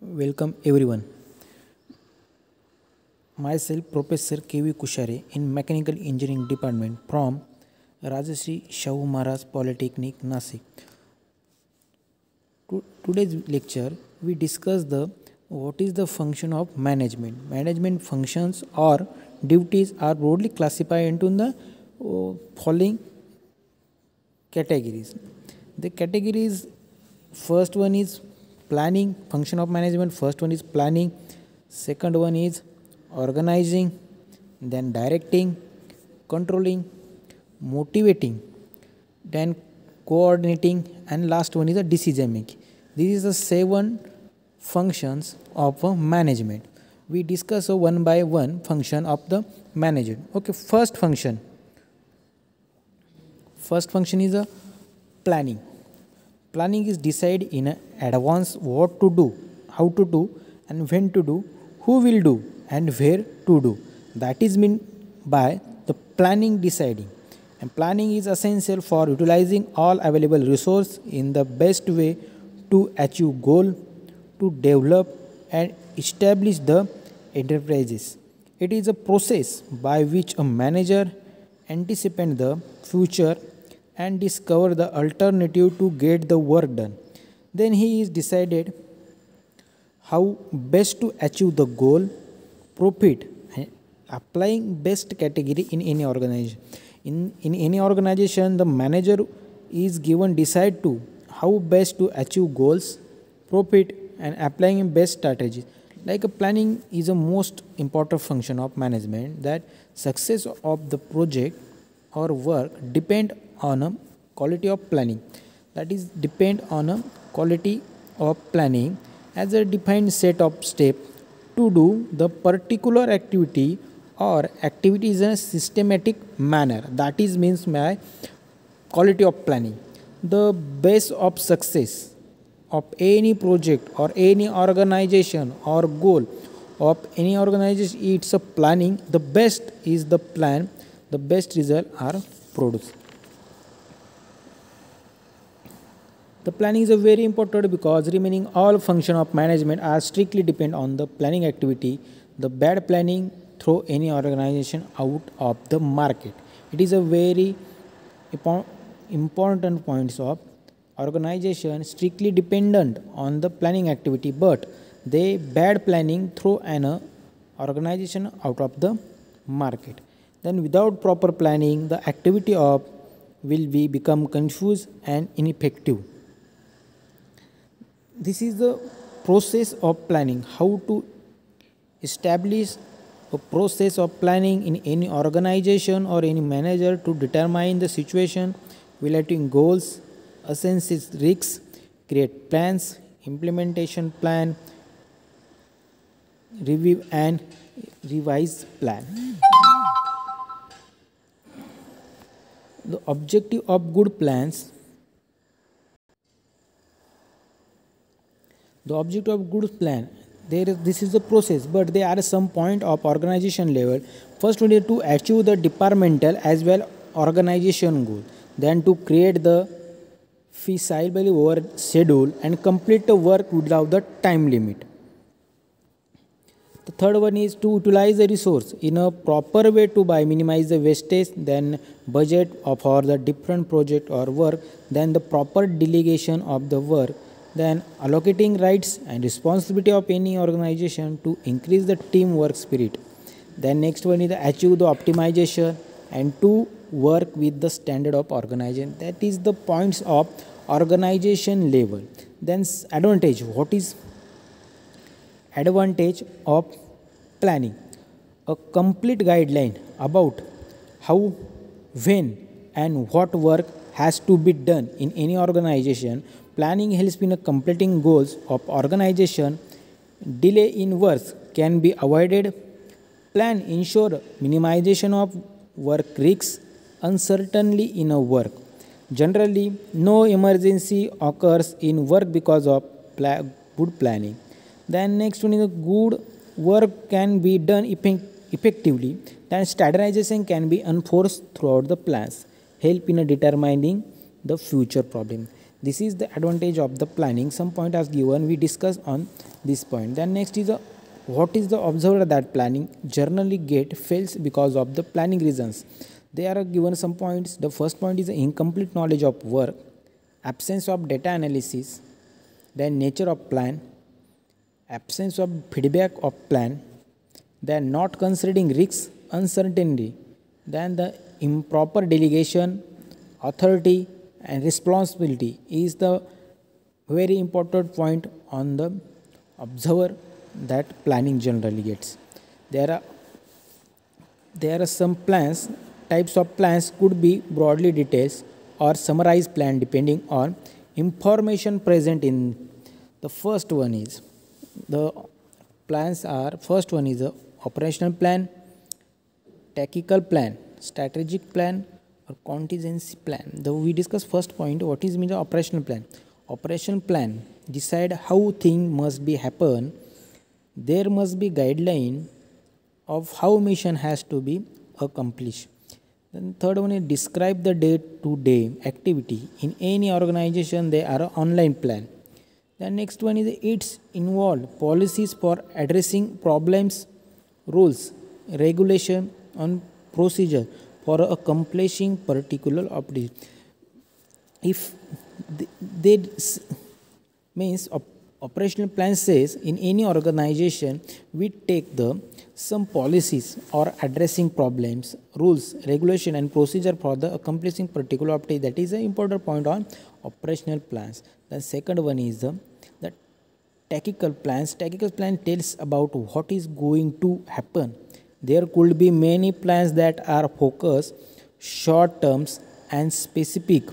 Welcome everyone. Myself Professor KV Kushare in Mechanical Engineering Department from Rajarshi Shahu Maharaj Polytechnic Nasik. To- today's lecture we discuss the what is the function of management. Management functions or duties are broadly classified into the uh, following categories. The categories first one is planning function of management first one is planning second one is organizing then directing controlling motivating then coordinating and last one is a decision making. These is the seven functions of management. We discuss one by one function of the manager okay first function. First function is a planning planning is decide in advance what to do how to do and when to do who will do and where to do. That is mean by the planning deciding. And planning is essential for utilizing all available resource in the best way to achieve goal to develop and establish the enterprises. It is a process by which a manager anticipates the future and discover the alternative to get the work done. Then he is decided how best to achieve the goal, profit, applying best category in any organization. In, in any organization, the manager is given decide to how best to achieve goals, profit, and applying best strategies. Like a planning is a most important function of management that success of the project or work depend on a quality of planning. That is depend on a quality of planning as a defined set of steps to do the particular activity or activities in a systematic manner. That is means by quality of planning. The base of success of any project or any organization or goal of any organization it's a planning. The best is the plan. The best result are produced the planning is a very important because remaining all function of management are strictly depend on the planning activity the bad planning throw any organization out of the market. It is a very important points of organization strictly dependent on the planning activity but they bad planning throw an uh, organization out of the market. Then without proper planning the activity of will be become confused and ineffective this is the process of planning. How to establish a process of planning in any organization or any manager to determine the situation relating goals assess risks create plans implementation plan review and revise plan. The objective of good plans the object of good plan there is this is the process but there are some point of organization level. First we need to achieve the departmental as well organization goal. Then to create the feasible work schedule and complete the work without the time limit. The third one is to utilize the resource in a proper way to by minimize the wastage then budget for the different project or work then the proper delegation of the work then allocating rights and responsibility of any organization to increase the teamwork spirit. Then next one is achieve the optimization and to work with the standard of organization. That is the points of organization level. Then advantage what is advantage of planning? A complete guideline about how when and what work has to be done in any organization planning helps in completing goals of organization. Delay in work can be avoided. Plan ensure minimization of work risks uncertainty in a work. Generally no emergency occurs in work because of good planning. Then next one is good work can be done effectively. Then standardization can be enforced throughout the plans help in determining the future problem this is the advantage of the planning. Some point as given we discuss on this point. Then next is the what is the observer that planning generally get fails because of the planning reasons? They are given some points. The first point is the incomplete knowledge of work absence of data analysis then nature of plan absence of feedback of plan then not considering risks uncertainty then the improper delegation authority and responsibility is the very important point on the observer that planning generally gets there are there are some plans types of plans could be broadly details or summarized plan depending on information present in the first one is the plans are first one is the operational plan tactical plan strategic plan or contingency plan. Though we discuss first point what is mean the operational plan? Operational plan decide how thing must be happen. There must be guideline of how mission has to be accomplished. Then third one is describe the day to day activity. In any organization they are online plan. The next one is it's involved policies for addressing problems rules regulation and procedure for accomplishing particular objective. If they means operational plan says in any organization we take the some policies or addressing problems rules regulation and procedure for the accomplishing particular objective that is an important point on operational plans. The second one is the, the tactical plans. Tactical plan tells about what is going to happen there could be many plans that are focused, short terms, and specific.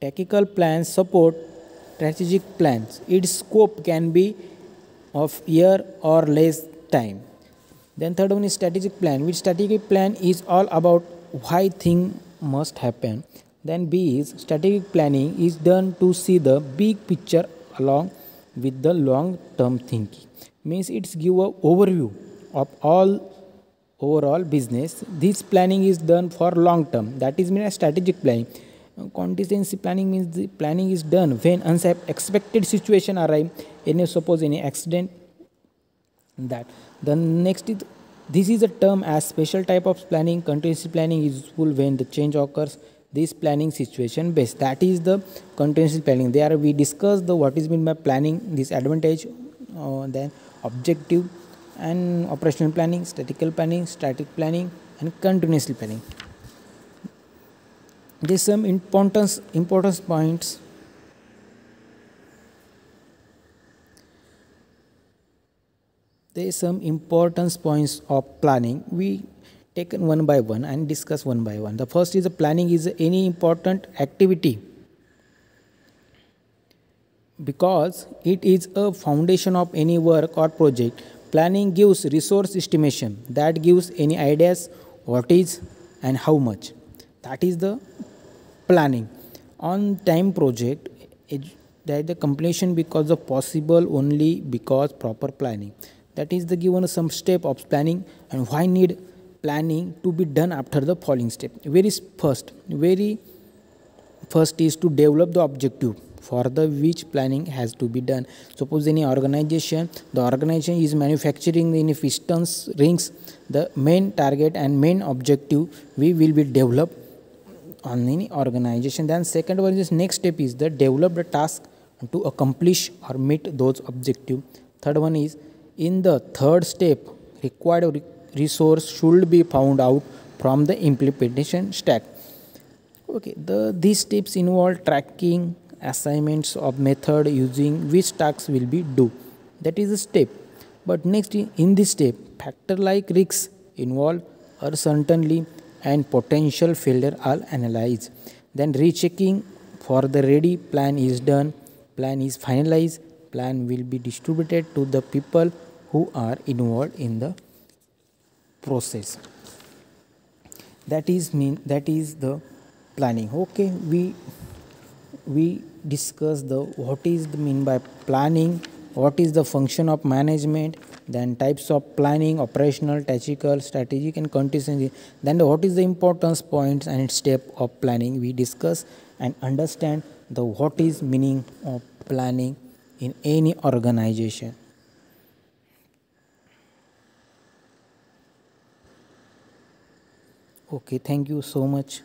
Tactical plans support strategic plans. Its scope can be of year or less time. Then third one is strategic plan. Which strategic plan is all about why thing must happen. Then B is strategic planning is done to see the big picture along with the long term thinking. Means it's give a overview of all overall business this planning is done for long term. That is mean a strategic planning. Contingency planning means the planning is done when unexpected situation arrive. Any suppose any accident that. The next is this is a term as special type of planning. Contingency planning is useful when the change occurs this planning situation based that is the contingency planning. There we discuss the what is mean by planning this advantage uh, then objective and operational planning, statistical planning, static planning, and continuously planning. There's some importance importance points. There is some importance points of planning. We take one by one and discuss one by one. The first is the planning is any important activity because it is a foundation of any work or project Planning gives resource estimation that gives any ideas what is and how much. That is the planning. On time project, that the completion because of possible only because proper planning. That is the given some step of planning and why need planning to be done after the following step. Very first, very first is to develop the objective for the which planning has to be done. Suppose any organization the organization is manufacturing any pistons rings the main target and main objective we will be developed on any organization. Then second one is next step is the develop the task to accomplish or meet those objective. Third one is in the third step required resource should be found out from the implementation stack. Okay the these steps involve tracking assignments of method using which tasks will be do. That is a step. But next in this step factor like risks involved uncertainty and potential failure are analyzed. Then rechecking for the ready plan is done plan is finalized plan will be distributed to the people who are involved in the process. That is mean that is the planning. Okay we we discuss the what is the mean by planning what is the function of management then types of planning operational tactical strategic and contingency. Then the, what is the importance points and step of planning. We discuss and understand the what is meaning of planning in any organization. Okay thank you so much